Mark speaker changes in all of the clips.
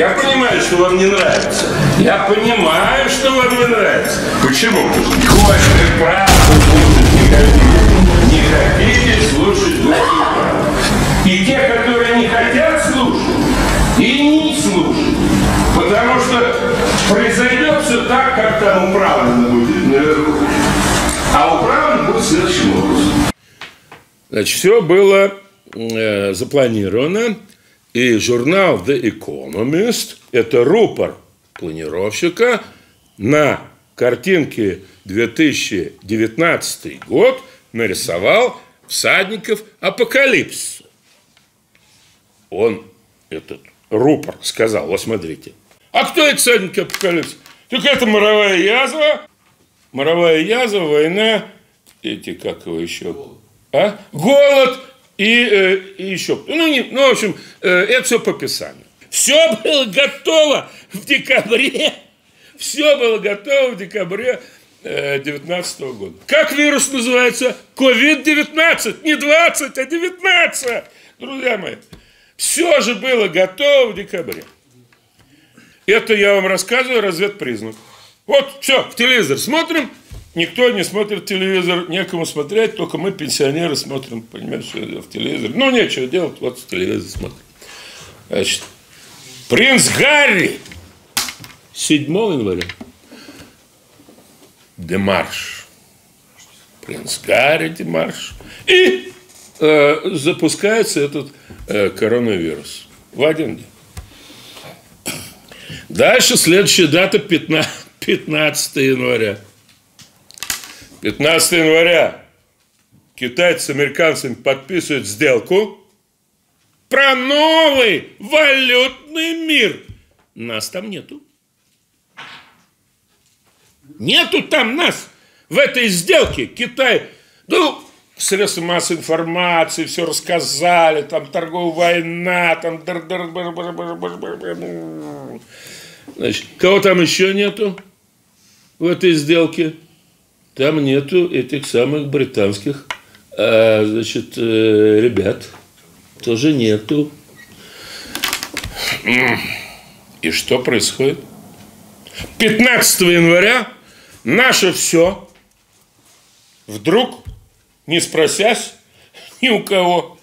Speaker 1: Я понимаю, что вам не нравится. Я понимаю, что вам не нравится. Почему? Хочешь правду слушать не хотите. Не хотите слушать правду. И те, которые не хотят слушать, и не слушать. Потому что произойдет все так, как там управлено будет наверху. А управлено будет следующим образом. Значит, все было э, запланировано. И журнал The Economist, это рупор планировщика, на картинке 2019 год нарисовал всадников апокалипсиса. Он, этот рупор, сказал, вот смотрите, а кто это всадники апокалипсиса? Так это моровая язва, моровая язва, война, эти, как его еще, а? голод, и, э, и еще. Ну, не, ну, в общем, э, это все по Писанию. Все было готово в декабре. Все было готово в декабре 2019 э, года. Как вирус называется? COVID-19. Не 20, а 19. Друзья мои, все же было готово в декабре. Это я вам рассказываю разведпризнак. Вот, все, в телевизор смотрим, Никто не смотрит телевизор, некому смотреть, только мы, пенсионеры, смотрим, понимаешь, в телевизор. Ну, нечего делать, вот в телевизор смотрим. Значит, принц Гарри 7 января. Демарш. Принц Гарри Демарш. И э, запускается этот э, коронавирус в один день. Дальше следующая дата 15, 15 января. 15 января китайцы с американцами подписывают сделку про новый валютный мир. Нас там нету. Нету там нас в этой сделке. Китай, ну, средства массовой информации, все рассказали, там торговая война, там... Значит, кого там еще нету в этой сделке? Там нету этих самых британских а, значит, э, ребят. Тоже нету. И что происходит? 15 января наше все вдруг, не спросясь ни у кого,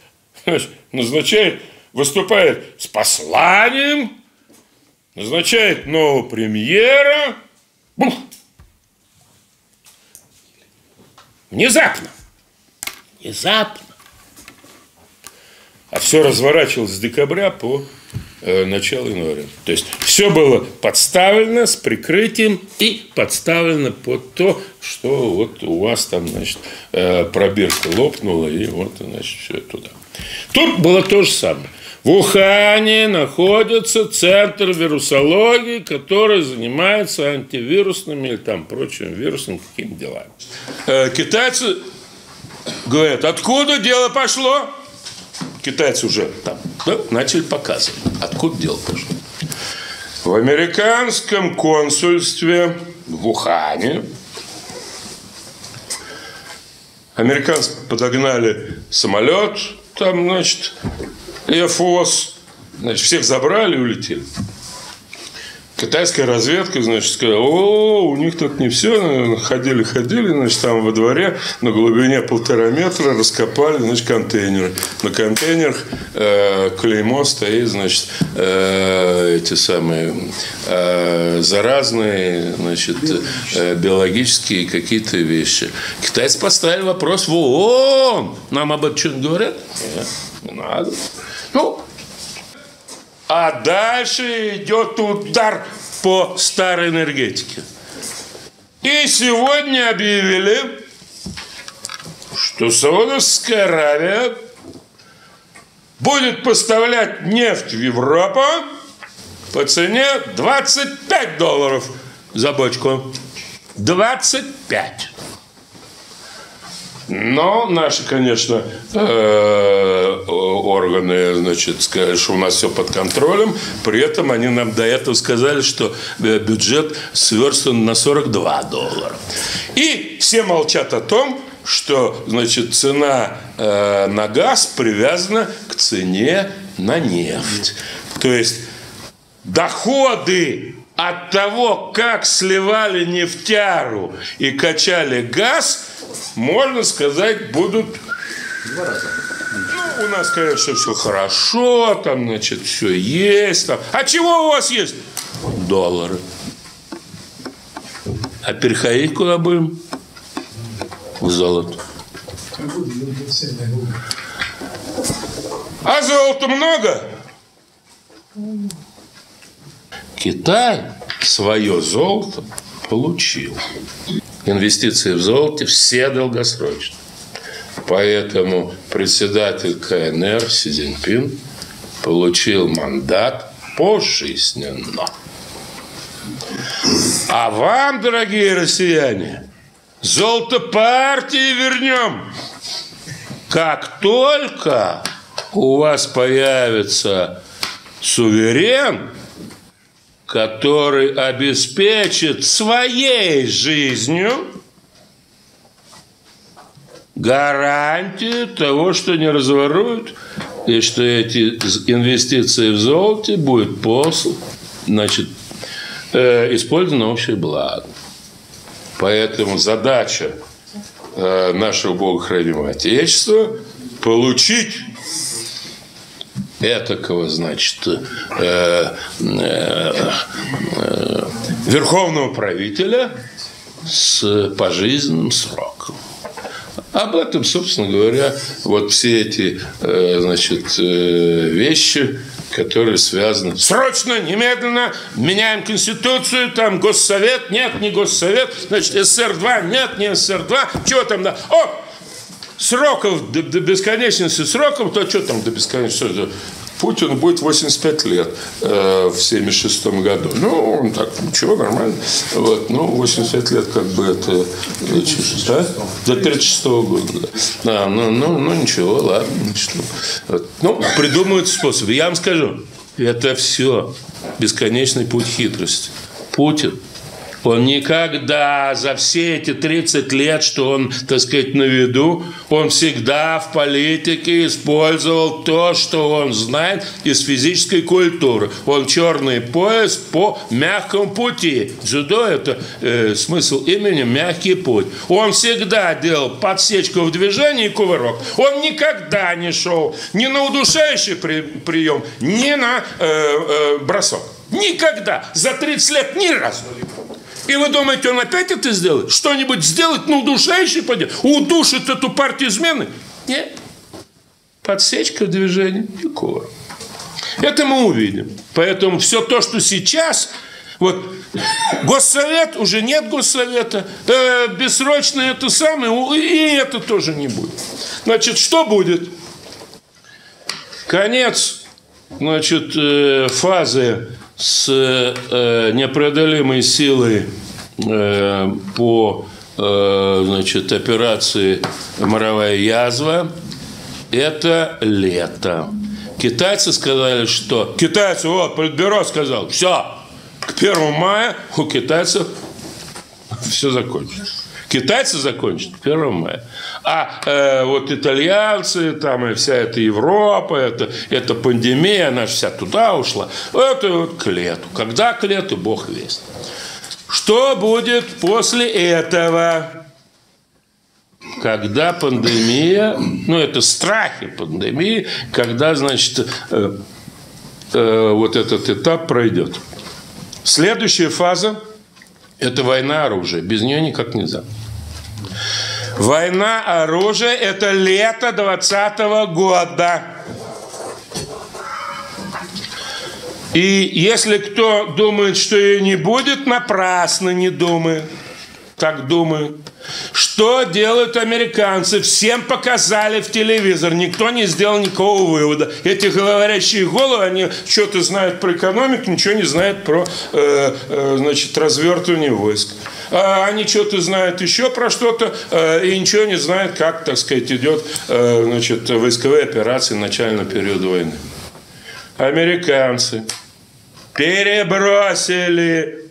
Speaker 1: назначает, выступает с посланием, назначает нового премьера. Бух! Внезапно. Внезапно. А все разворачивалось с декабря по э, начало января. То есть все было подставлено с прикрытием и подставлено под то, что вот у вас там, значит, э, пробирка лопнула, и вот, значит, все туда. Тут было то же самое. В Ухане находится центр вирусологии, который занимается антивирусными или там прочими вирусными какими делами. Э, китайцы говорят, откуда дело пошло? Китайцы уже там да, начали показывать, откуда дело пошло. В американском консульстве в Ухане американцы подогнали самолет, там, значит, ФОС, значит, всех забрали улетели. Китайская разведка, значит, сказала, о, у них тут не все, ходили, ходили, значит, там во дворе на глубине полтора метра раскопали, значит, контейнеры. На контейнерах э, клеймо стоит, значит, э, эти самые э, заразные, значит, э, биологические какие-то вещи. Китайцы поставили вопрос в ООН. Нам об этом что-нибудь говорят? Нет, не надо. Ну, а дальше идет удар по старой энергетике. И сегодня объявили, что Саудовская Аравия будет поставлять нефть в Европу по цене 25 долларов за бочку. 25. Но наши, конечно, э, органы, значит, сказали, что у нас все под контролем. При этом они нам до этого сказали, что э, бюджет сверстан на 42 доллара. И все молчат о том, что, значит, цена э, на газ привязана к цене на нефть. То есть доходы от того, как сливали нефтяру и качали газ, можно сказать, будут Два раза. Ну, у нас, конечно, все хорошо, там, значит, все есть. Там. А чего у вас есть? Доллары. А переходить куда будем? В золото. А золота много? Китай свое золото получил. Инвестиции в золоте все долгосрочные. Поэтому председатель КНР Си Цзиньпин получил мандат пожизненно. А вам, дорогие россияне, золото партии вернем. Как только у вас появится суверен, который обеспечит своей жизнью гарантию того, что не разворуют, и что эти инвестиции в золоте будут после, значит, э, использованы на общее благо. Поэтому задача э, нашего богохранимого Отечества получить этакого, значит, э, э, э, верховного правителя с пожизненным сроком. Об этом, собственно говоря, вот все эти, э, значит, э, вещи, которые связаны. Срочно, немедленно меняем Конституцию, там Госсовет, нет, не Госсовет, значит, СССР-2, нет, не СССР-2, чего там, да, о, сроков до, до бесконечности сроков, то что там до бесконечности? Путин будет 85 лет э, в 76 году. Ну, он так, ничего, нормально. Вот, ну, 85 лет как бы это... Э, да? До 36 года. Да. А, ну, ну, ну, ничего, ладно. Значит, вот. Ну, придумают способы. Я вам скажу, это все бесконечный путь хитрости. Путин он никогда за все эти 30 лет, что он, так сказать, на виду, он всегда в политике использовал то, что он знает из физической культуры. Он черный пояс по мягкому пути. Дзюдо – это э, смысл имени «мягкий путь». Он всегда делал подсечку в движении и кувырок. Он никогда не шел ни на удушающий при, прием, ни на э, э, бросок. Никогда. За 30 лет ни разу. И вы думаете, он опять это сделает? Что-нибудь сделать, ну, удушающий пойдет? Удушит эту партию измены? Нет. Подсечка в движении и кор. Это мы увидим. Поэтому все то, что сейчас, вот Госсовет, уже нет Госсовета, э, бессрочно это самое, и это тоже не будет. Значит, что будет? Конец, значит, э, фазы с э, непреодолимой силой э, по э, значит, операции «Моровая язва» – это лето. Китайцы сказали, что... Китайцы, вот, Политбюро сказал, все, к 1 мая у китайцев все закончится. Китайцы закончат 1 мая. А э, вот итальянцы, там и вся эта Европа, это, эта пандемия, она вся туда ушла. Это вот к лету. Когда к лету, Бог весть. Что будет после этого? Когда пандемия, ну это страхи пандемии, когда, значит, э, э, вот этот этап пройдет. Следующая фаза – это война оружия. Без нее никак нельзя. Война оружия – это лето 20 года. И если кто думает, что ее не будет, напрасно не думает. Так думаю. Что делают американцы? Всем показали в телевизор. Никто не сделал никакого вывода. Эти говорящие головы, они что-то знают про экономику, ничего не знают про э, э, значит, развертывание войск. А они что-то знают еще про что-то э, и ничего не знают, как, так сказать, идет э, значит, войсковые операции начального периода войны. Американцы перебросили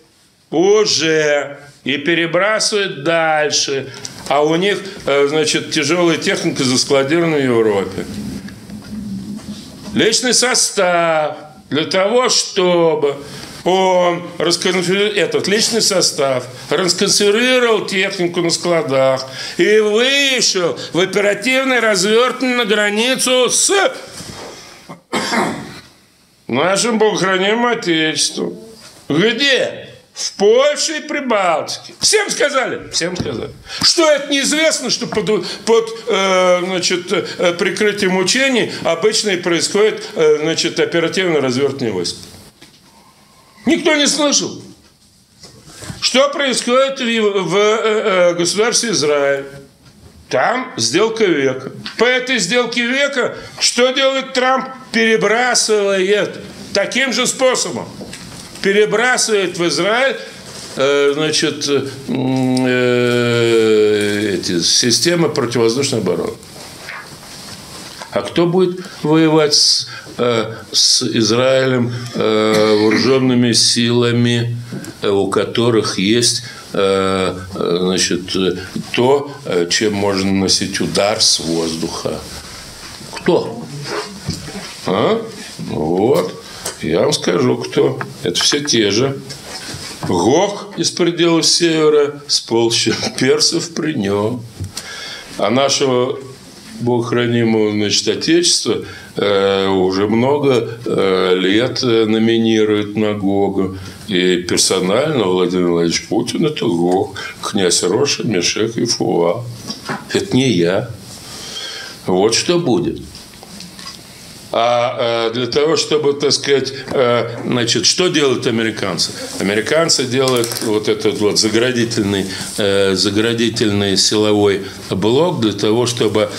Speaker 1: уже и перебрасывают дальше. А у них, э, значит, тяжелая техника заскладирована в Европе. Личный состав для того, чтобы он этот личный состав расконсервировал технику на складах и вышел в оперативный развертывание на границу с нашим богохранимым Отечеством. Где? В Польше и Прибалтике. Всем сказали? Всем сказали. Что это неизвестно, что под, под э, значит, э, прикрытием учений обычно и происходит э, значит, оперативно развертывание войск. Никто не слышал. Что происходит в, в э, э, государстве Израиль? Там сделка века. По этой сделке века что делает Трамп? Перебрасывает таким же способом. Перебрасывает в Израиль э, значит, э, эти системы противовоздушной обороны. А кто будет воевать с, э, с Израилем э, вооруженными силами, э, у которых есть э, э значит, то, чем можно наносить удар с воздуха? Кто? А? Вот. Я вам скажу, кто. Это все те же. Гог из пределов севера с полща персов при нем. А нашего Бог хранимого значит, Отечества э, уже много э, лет номинирует на Гога. И персонально Владимир Владимирович Путин – это Гог, князь Роша, Мешек и Фуа. Это не я. Вот что будет. А э, для того, чтобы, так сказать, э, значит, что делают американцы? Американцы делают вот этот вот заградительный, э, заградительный силовой блок для того, чтобы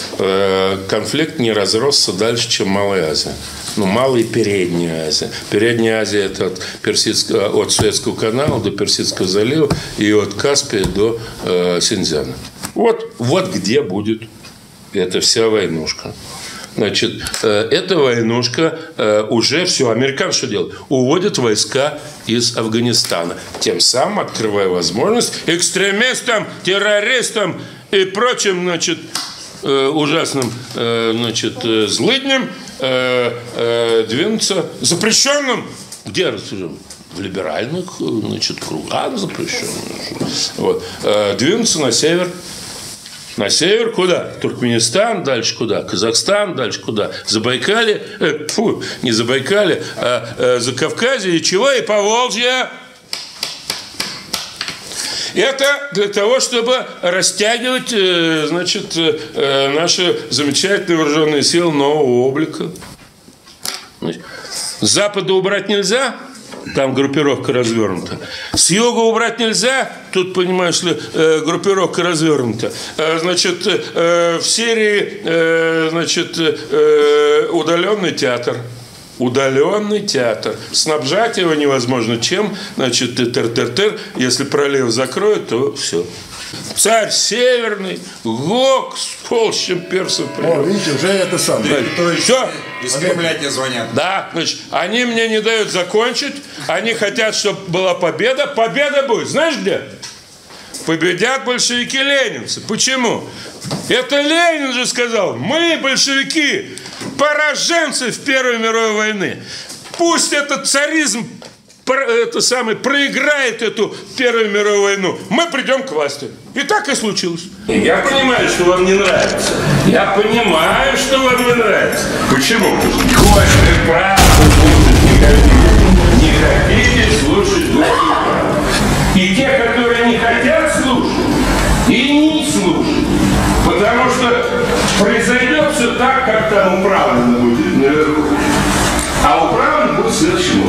Speaker 1: конфликт не разросся дальше, чем Малая Азия ну, Малая и Передняя Азия. Передняя Азия – это от, Персидского, от Суэцкого канала до Персидского залива и от Каспия до э, Синьцзяна. Вот, вот где будет эта вся войнушка. Значит, э, эта войнушка э, уже все. Американцы что делают? Уводят войска из Афганистана. Тем самым открывая возможность экстремистам, террористам и прочим, значит, э, ужасным, значит, злыдням двинуться запрещенным. Где рассуждем? в либеральных значит, кругах запрещенных. Вот. Двинуться на север на север куда? Туркменистан, дальше куда? Казахстан, дальше куда? Забайкалье, э, фу, не Забайкалье, а э, Закавказье, и чего? И Поволжье. Это для того, чтобы растягивать, э, значит, э, наши замечательные вооруженные силы нового облика. Запада убрать нельзя, там группировка развернута. С юга убрать нельзя, тут, понимаешь ли, э, группировка развернута. Э, значит, э, в серии, значит, удаленный театр. Удаленный театр. Снабжать его невозможно чем, значит, тыр-тыр-тыр. Если пролив закроют, то все. Царь северный, Гог с полщем персов.
Speaker 2: О, видите, уже это самое.
Speaker 1: Да. То есть, Все.
Speaker 3: Из Кремля тебе звонят.
Speaker 1: Да, значит, они мне не дают закончить, они хотят, чтобы была победа. Победа будет, знаешь где? Победят большевики-ленинцы. Почему? Это Ленин же сказал, мы, большевики, пораженцы в Первой мировой войны. Пусть этот царизм это самое, проиграет эту Первую мировую войну, мы придем к власти. И так и случилось. Я понимаю, что вам не нравится. Я понимаю, что вам не нравится. Почему? Хочешь правду слушать не хотите. Не хотите слушать других И те, которые не хотят слушать, и не слушать. Потому что произойдет все так, как там управлено будет наверху. А управлено будет следующим